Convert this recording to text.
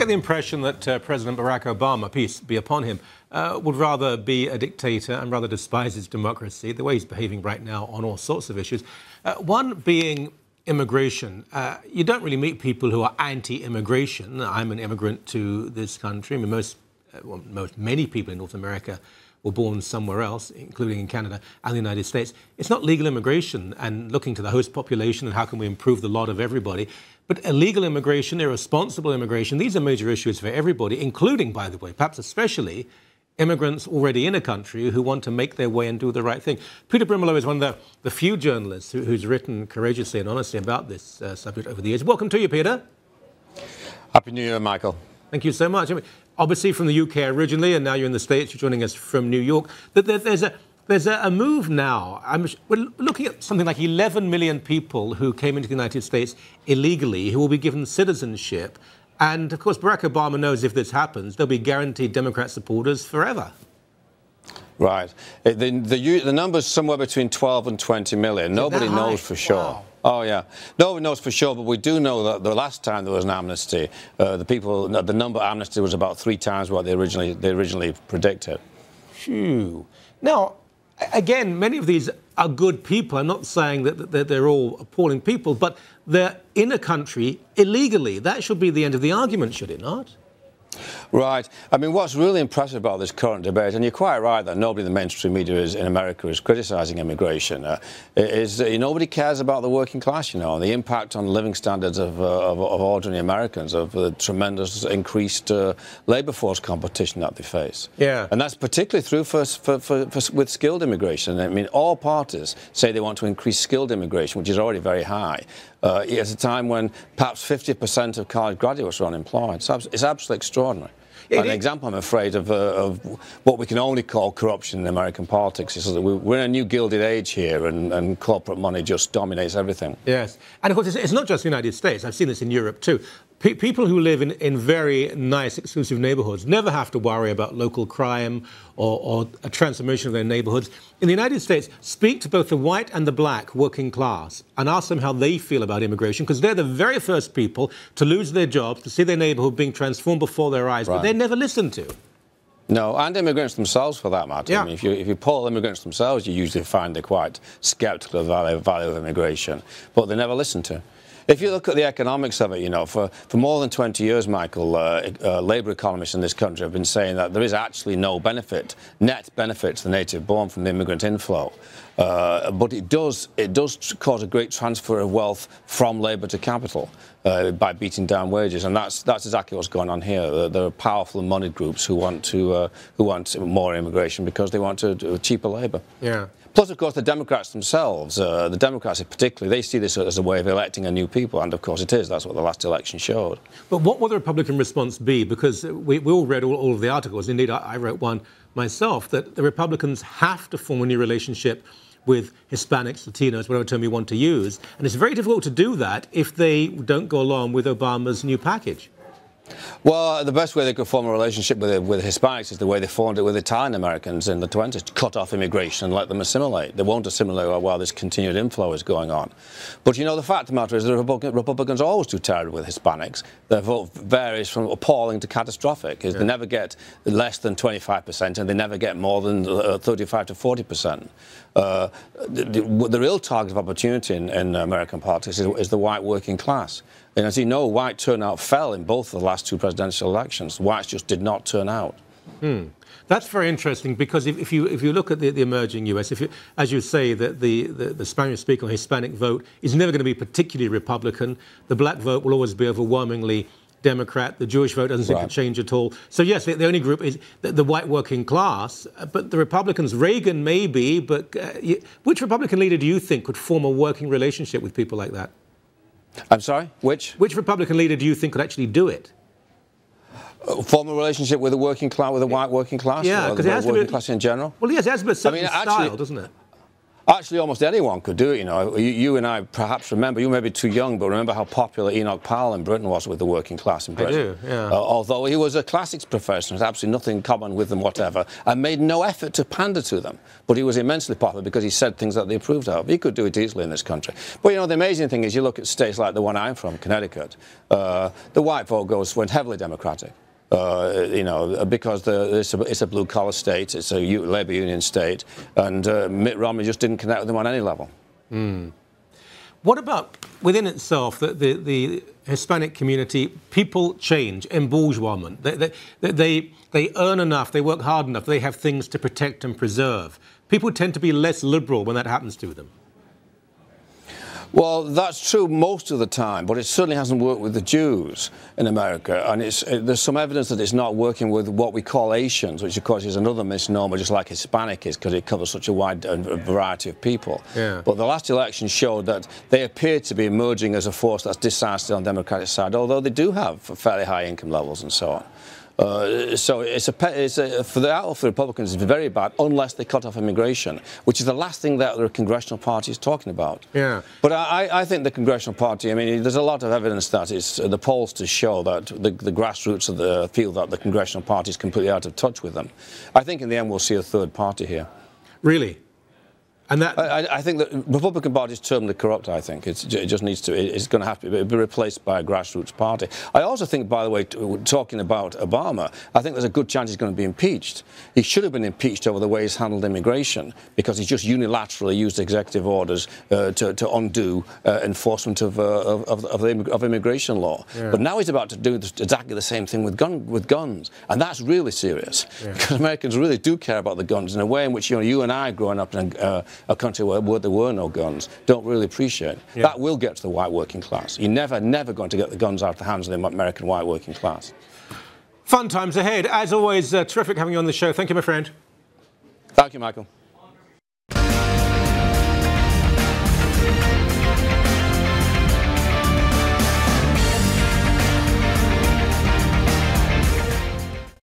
get the impression that uh, President Barack Obama, peace be upon him, uh, would rather be a dictator and rather despises democracy, the way he's behaving right now on all sorts of issues. Uh, one being immigration. Uh, you don't really meet people who are anti-immigration. I'm an immigrant to this country. I mean, most, uh, well, most many people in North America were born somewhere else, including in Canada and the United States. It's not legal immigration and looking to the host population and how can we improve the lot of everybody. But illegal immigration, irresponsible immigration, these are major issues for everybody, including, by the way, perhaps especially immigrants already in a country who want to make their way and do the right thing. Peter Brimelow is one of the, the few journalists who, who's written courageously and honestly about this uh, subject over the years. Welcome to you, Peter. Happy New Year, Michael. Thank you so much. I mean, obviously from the UK originally, and now you're in the States. You're joining us from New York. That There's a there's a, move now. I'm, we're looking at something like 11 million people who came into the United States illegally, who will be given citizenship. And of course, Barack Obama knows if this happens, they'll be guaranteed Democrat supporters forever. Right. Uh, the, the, the number's somewhere between 12 and 20 million. Nobody knows for sure. Wow. Oh yeah, nobody knows for sure, but we do know that the last time there was an amnesty, uh, the people, the number amnesty was about three times what they originally they originally predicted. Phew. Now, again, many of these are good people. I'm not saying that, that they're all appalling people, but they're in a country illegally. That should be the end of the argument, should it not? Right. I mean, what's really impressive about this current debate, and you're quite right that nobody in the mainstream media is, in America is criticising immigration, uh, is uh, nobody cares about the working class, you know, and the impact on living standards of, uh, of, of, ordinary Americans, of the tremendous increased uh, labour force competition that they face. Yeah. And that's particularly true for, for, for, for, with skilled immigration. I mean, all parties say they want to increase skilled immigration, which is already very high. Uh, at a time when perhaps 50% of college graduates are unemployed. it's absolutely extraordinary. An example, I'm afraid, of, uh, of, what we can only call corruption in American politics is that we're in a new gilded age here, and, and corporate money just dominates everything. Yes, and of course, it's, it's not just the United States. I've seen this in Europe too people who live in, in very nice, exclusive neighborhoods never have to worry about local crime or, or, a transformation of their neighborhoods. In the United States, speak to both the white and the black working class and ask them how they feel about immigration, because they're the very first people to lose their jobs, to see their neighborhood being transformed before their eyes, right. but they're never listened to. No, and immigrants themselves, for that matter. Yeah. I mean, if you if you poll immigrants themselves, you usually find they're quite sceptical of the value, value of immigration, but they never listen to. If you look at the economics of it, you know, for, for more than 20 years, Michael, uh, uh, Labour economists in this country have been saying that there is actually no benefit, net benefit to the native born from the immigrant inflow. Uh, but it does, it does cause a great transfer of wealth from labour to capital. Uh, by beating down wages, and that's that's exactly what's going on here. There, are powerful moneyed groups who want to uh, who want more immigration because they want to, cheaper labour. Yeah. Plus, of course, the Democrats themselves, uh, the Democrats particularly, they see this as a way of electing a new people, and of course it is. That's what the last election showed. But what will the Republican response be? Because we, we all read all, all, of the articles. Indeed, I, I wrote one myself that the Republicans have to form a new relationship with Hispanics, Latinos, whatever term you want to use. And it's very difficult to do that if they don't go along with Obama's new package. Well, the best way they could form a relationship with, with Hispanics is the way they formed it with Italian Americans in the 20s, cut off immigration and let them assimilate. They won't assimilate while this continued inflow is going on. But, you know, the fact of the matter is the Republicans are always too terrible with Hispanics. Their vote varies from appalling to catastrophic. Yeah. They never get less than 25% and they never get more than uh, 35 to 40%. Uh, the, the, the, real target of opportunity in, in American politics is, is the white working class. And as you know, white turnout fell in both the last two presidential elections. Whites just did not turn out. Hmm. That's very interesting because if, if, you if you look at the, the emerging U.S., if you, as you say that the, the, the Spanish-speaking or Hispanic vote is never going to be particularly Republican, the black vote will always be overwhelmingly Democrat. The Jewish vote doesn't seem right. to change at all. So yes, the, the only group is the, the, white working class. But the Republicans, Reagan maybe, but uh, which Republican leader do you think could form a working relationship with people like that? I'm sorry, which? Which Republican leader do you think could actually do it? Uh, form a relationship with a working class, with a white working class, yeah, because it has working to be, class in general. Well, yes, it has to be a certain I mean, style, actually, doesn't it? Actually, almost anyone could do it. You know, you, you, and I perhaps remember. You may be too young, but remember how popular Enoch Powell in Britain was with the working class in Britain. I do. Yeah. Uh, although he was a classics professor, had absolutely nothing in common with them whatever, and made no effort to pander to them. But he was immensely popular because he said things that they approved of. He could do it easily in this country. But you know, the amazing thing is, you look at states like the one I'm from, Connecticut. Uh, the white vote goes went heavily Democratic. Uh, you know, because the, it's, a, it's, a, blue collar state, it's a labor union state, and uh, Mitt Romney just didn't connect with them on any level. Mm. What about within itself, the, the, the, Hispanic community, people change, embourgeoisement. They, they, they, they earn enough, they work hard enough, they have things to protect and preserve. People tend to be less liberal when that happens to them. Well, that's true most of the time, but it certainly hasn't worked with the Jews in America. And it, there's some evidence that it's not working with what we call Asians, which of course is another misnomer, just like Hispanic is, because it covers such a wide uh, variety of people. Yeah. But the last election showed that they appear to be emerging as a force that's disaster on the Democratic side, although they do have fairly high income levels and so on. Uh, so it's a, it's a, for the outlook for the Republicans is very bad unless they cut off immigration, which is the last thing that the congressional party is talking about. Yeah. But I, I think the congressional party. I mean, there's a lot of evidence that it's uh, the polls to show that the, the grassroots of the feel that the congressional party is completely out of touch with them. I think in the end we'll see a third party here. Really? And that I, I, think the Republican Party is terminally corrupt. I think it's, it just needs to. It's going to have to be replaced by a grassroots party. I also think, by the way, talking about Obama, I think there's a good chance he's going to be impeached. He should have been impeached over the way he's handled immigration because he's just unilaterally used executive orders uh, to, to, undo uh, enforcement of, uh, of, of, of, immigration law. Yeah. But now he's about to do exactly the same thing with gun with guns, and that's really serious yeah. because Americans really do care about the guns in a way in which you know you and I, growing up in uh, a country where, where there were no guns don't really appreciate. Yeah. That will get to the white working class. You're never, never going to get the guns out of the hands of the American white working class. Fun times ahead. As always, uh, terrific having you on the show. Thank you, my friend. Thank you, Michael.